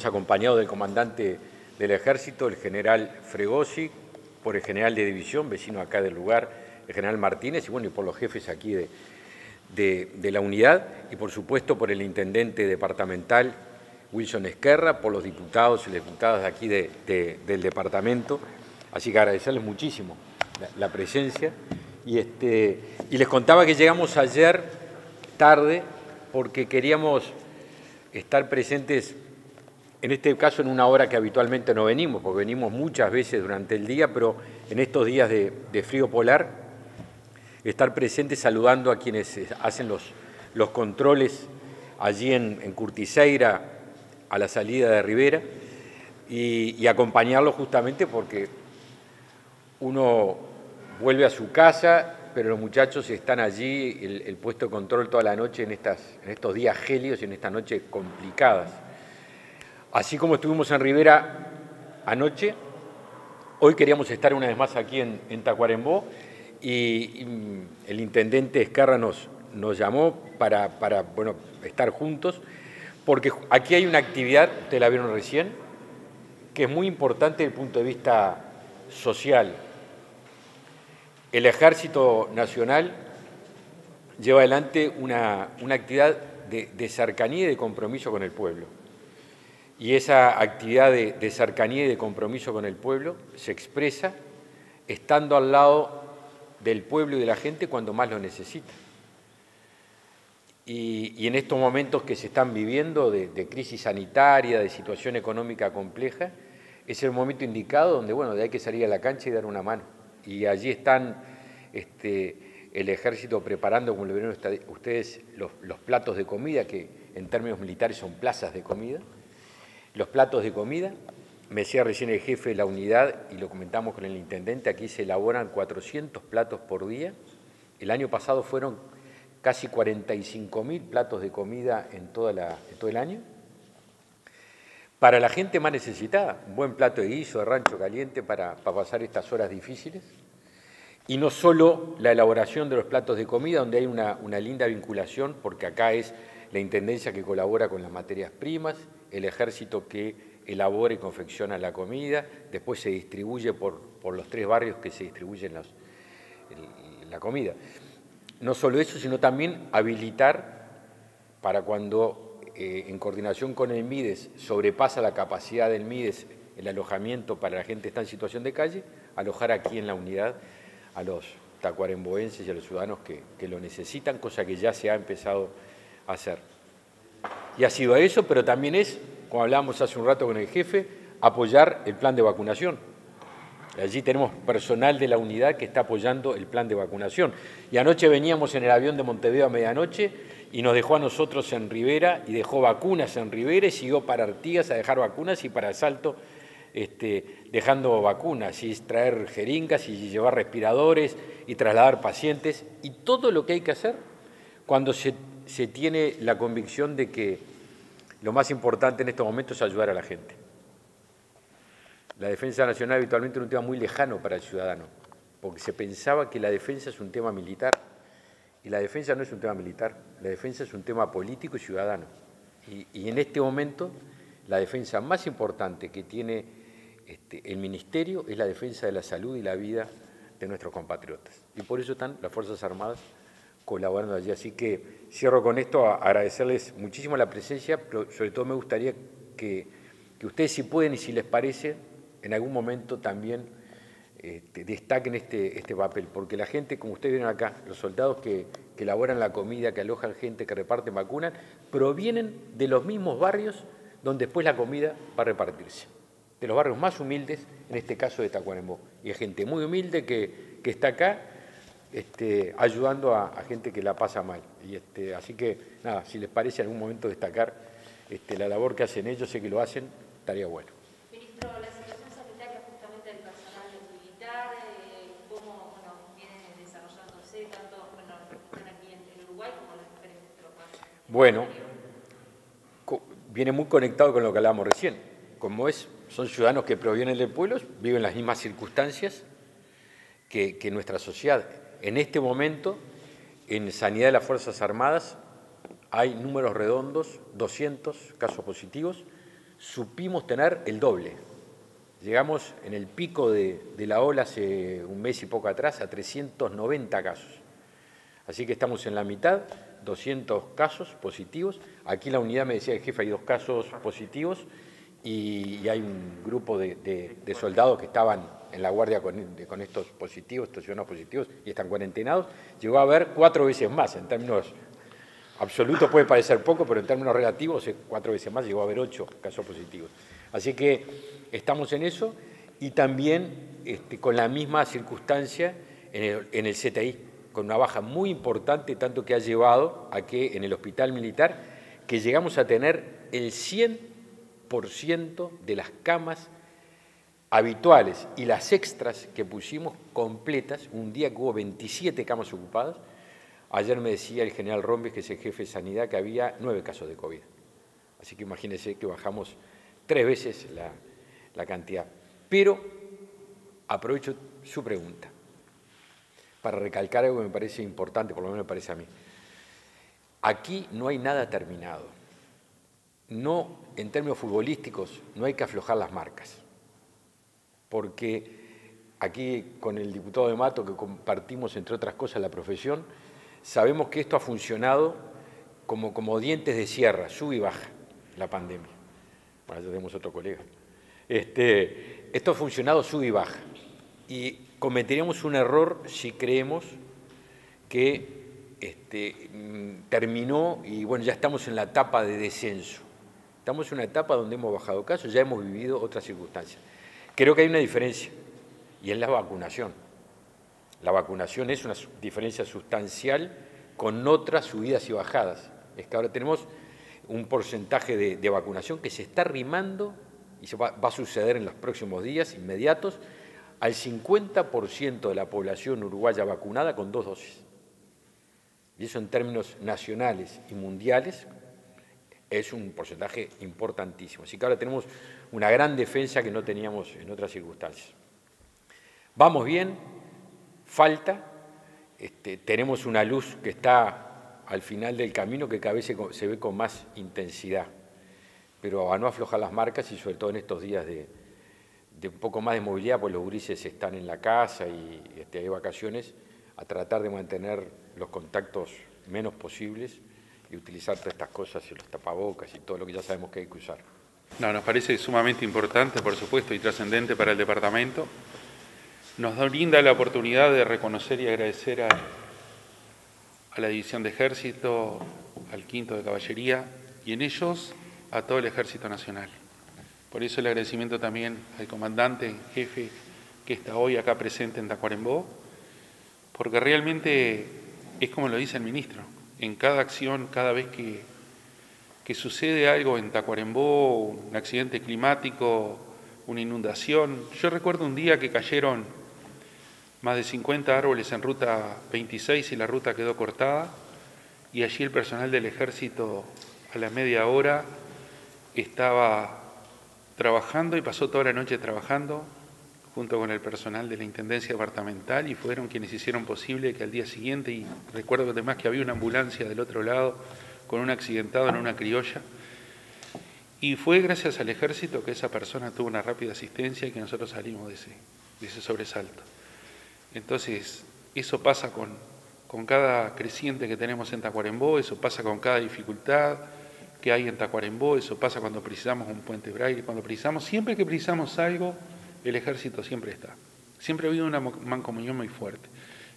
Venimos acompañados del comandante del ejército, el general Fregosi, por el general de división, vecino acá del lugar, el general Martínez, y bueno, y por los jefes aquí de, de, la unidad, y por supuesto por el intendente departamental, Wilson Esquerra, por los diputados y diputadas de aquí del departamento. Así que agradecerles muchísimo la, presencia. Y, este, y les contaba que llegamos ayer tarde porque queríamos estar presentes, en este caso en una hora que habitualmente no venimos, porque venimos muchas veces durante el día, pero en estos días de, frío polar, estar presentes saludando a quienes hacen los, los controles allí en, en Curticeira a la salida de Rivera y, y acompañarlos justamente porque uno vuelve a su casa pero los muchachos están allí, el, puesto de control toda la noche en, estas, en estos días gélidos y en estas noches complicadas. Así como estuvimos en Rivera anoche, hoy queríamos estar una vez más aquí en, Tacuarembó y, el intendente Escarra nos, nos llamó para, bueno, estar juntos, porque aquí hay una actividad, ustedes la vieron recién, que es muy importante desde el punto de vista social, el Ejército Nacional lleva adelante una, actividad de, cercanía y de compromiso con el pueblo. Y esa actividad de, cercanía y de compromiso con el pueblo se expresa estando al lado del pueblo y de la gente cuando más lo necesita. Y, en estos momentos que se están viviendo de, crisis sanitaria, de situación económica compleja, es el momento indicado donde bueno, hay que salir a la cancha y dar una mano y allí están este, el ejército preparando, como lo vieron ustedes, los, platos de comida, que en términos militares son plazas de comida. Los platos de comida, me decía recién el jefe de la unidad, y lo comentamos con el intendente, aquí se elaboran 400 platos por día. El año pasado fueron casi 45.000 platos de comida en todo el año. Para la gente más necesitada, un buen plato de guiso, de rancho caliente para, pasar estas horas difíciles. Y no solo la elaboración de los platos de comida, donde hay una, linda vinculación, porque acá es la Intendencia que colabora con las materias primas, el ejército que elabora y confecciona la comida, después se distribuye por, los tres barrios que se distribuyen la comida. No solo eso, sino también habilitar para cuando eh, en coordinación con el MIDES, sobrepasa la capacidad del MIDES el alojamiento para la gente que está en situación de calle, alojar aquí en la unidad a los tacuaremboenses y a los ciudadanos que, lo necesitan, cosa que ya se ha empezado hacer. Y ha sido eso, pero también es, como hablábamos hace un rato con el jefe, apoyar el plan de vacunación. Allí tenemos personal de la unidad que está apoyando el plan de vacunación. Y anoche veníamos en el avión de Montevideo a medianoche y nos dejó a nosotros en Rivera y dejó vacunas en Rivera y siguió para Artigas a dejar vacunas y para Salto este, dejando vacunas y traer jeringas y llevar respiradores y trasladar pacientes y todo lo que hay que hacer cuando se, se tiene la convicción de que lo más importante en estos momentos es ayudar a la gente. La defensa nacional habitualmente era un tema muy lejano para el ciudadano, porque se pensaba que la defensa es un tema militar y la defensa no es un tema militar, la defensa es un tema político y ciudadano. Y, en este momento la defensa más importante que tiene este, el Ministerio es la defensa de la salud y la vida de nuestros compatriotas. Y por eso están las Fuerzas Armadas colaborando allí. Así que cierro con esto a agradecerles muchísimo la presencia, pero sobre todo me gustaría que, que ustedes si pueden y si les parece, en algún momento también este, destaquen este, este papel, porque la gente, como ustedes vieron acá, los soldados que, elaboran la comida, que alojan gente, que reparten vacunas, provienen de los mismos barrios donde después la comida va a repartirse, de los barrios más humildes, en este caso de Tacuarembó. Y hay gente muy humilde que, está acá este, ayudando a, gente que la pasa mal. Y este, así que, nada, si les parece en algún momento destacar este, la labor que hacen ellos, sé que lo hacen, estaría bueno. Bueno, viene muy conectado con lo que hablábamos recién. Como es, son ciudadanos que provienen de pueblos, viven las mismas circunstancias que, nuestra sociedad. En este momento, en sanidad de las Fuerzas Armadas, hay números redondos, 200 casos positivos, supimos tener el doble. Llegamos en el pico de, la ola hace un mes y poco atrás a 390 casos. Así que estamos en la mitad, 200 casos positivos. Aquí la unidad me decía el jefe, hay dos casos positivos y, hay un grupo de, soldados que estaban en la guardia con, estos positivos, estos ciudadanos positivos, y están cuarentenados. Llegó a haber cuatro veces más en términos absoluto puede parecer poco, pero en términos relativos cuatro veces más, llegó a haber ocho casos positivos. Así que estamos en eso y también este, con la misma circunstancia en el, CTI, con una baja muy importante, tanto que ha llevado a que en el hospital militar, que llegamos a tener el 100% de las camas habituales y las extras que pusimos completas, un día que hubo 27 camas ocupadas, Ayer me decía el general Rombes, que es el jefe de sanidad, que había nueve casos de COVID. Así que imagínense que bajamos tres veces la, cantidad. Pero aprovecho su pregunta para recalcar algo que me parece importante, por lo menos me parece a mí. Aquí no hay nada terminado. No, en términos futbolísticos, no hay que aflojar las marcas. Porque aquí con el diputado de Mato, que compartimos, entre otras cosas, la profesión, Sabemos que esto ha funcionado como, dientes de sierra, sube y baja la pandemia. Bueno, ya tenemos otro colega. Este, esto ha funcionado sube y baja. Y cometeríamos un error si creemos que este, mm, terminó y bueno, ya estamos en la etapa de descenso. Estamos en una etapa donde hemos bajado casos, ya hemos vivido otras circunstancias. Creo que hay una diferencia y es la vacunación. La vacunación es una diferencia sustancial con otras subidas y bajadas. Es que ahora tenemos un porcentaje de, vacunación que se está rimando y se va, a suceder en los próximos días inmediatos al 50% de la población uruguaya vacunada con dos dosis. Y eso en términos nacionales y mundiales es un porcentaje importantísimo. Así que ahora tenemos una gran defensa que no teníamos en otras circunstancias. Vamos bien, falta, este, tenemos una luz que está al final del camino que cada vez se, ve con más intensidad, pero a no aflojar las marcas y sobre todo en estos días de, un poco más de movilidad, pues los grises están en la casa y este, hay vacaciones, a tratar de mantener los contactos menos posibles y utilizar todas estas cosas y los tapabocas y todo lo que ya sabemos que hay que usar. No, nos parece sumamente importante, por supuesto, y trascendente para el departamento nos brinda la oportunidad de reconocer y agradecer a, la División de Ejército, al Quinto de Caballería y en ellos a todo el Ejército Nacional. Por eso el agradecimiento también al comandante jefe que está hoy acá presente en Tacuarembó, porque realmente es como lo dice el ministro, en cada acción, cada vez que, que sucede algo en Tacuarembó, un accidente climático, una inundación, yo recuerdo un día que cayeron más de 50 árboles en ruta 26 y la ruta quedó cortada y allí el personal del ejército a la media hora estaba trabajando y pasó toda la noche trabajando junto con el personal de la Intendencia Departamental y fueron quienes hicieron posible que al día siguiente, y recuerdo además que había una ambulancia del otro lado con un accidentado en una criolla, y fue gracias al ejército que esa persona tuvo una rápida asistencia y que nosotros salimos de ese, de ese sobresalto. Entonces, eso pasa con, cada creciente que tenemos en Tacuarembó, eso pasa con cada dificultad que hay en Tacuarembó, eso pasa cuando precisamos un puente braille, cuando precisamos, siempre que precisamos algo, el ejército siempre está. Siempre ha habido una mancomunión muy fuerte.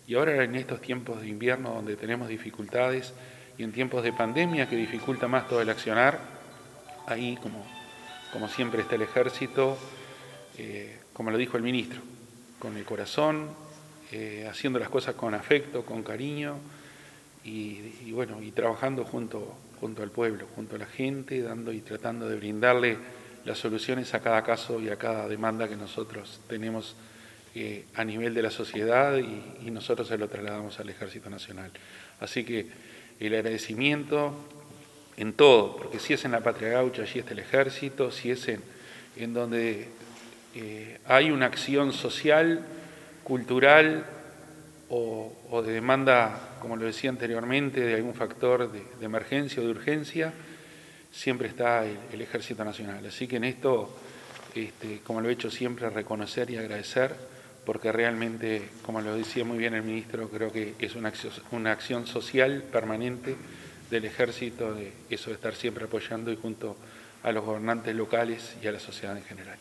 Y ahora en estos tiempos de invierno donde tenemos dificultades y en tiempos de pandemia que dificulta más todo el accionar, ahí como, como siempre está el ejército, eh, como lo dijo el ministro, con el corazón, eh, haciendo las cosas con afecto, con cariño y, bueno, y trabajando junto, junto al pueblo, junto a la gente, dando y tratando de brindarle las soluciones a cada caso y a cada demanda que nosotros tenemos eh, a nivel de la sociedad y, nosotros se lo trasladamos al Ejército Nacional. Así que el agradecimiento en todo, porque si es en la Patria Gaucha, allí está el Ejército, si es en, donde eh, hay una acción social, cultural o, de demanda, como lo decía anteriormente, de algún factor de, emergencia o de urgencia, siempre está el, Ejército Nacional. Así que en esto, este, como lo he hecho siempre, reconocer y agradecer, porque realmente, como lo decía muy bien el ministro, creo que es una acción, una acción social permanente del Ejército, de eso de estar siempre apoyando y junto a los gobernantes locales y a la sociedad en general.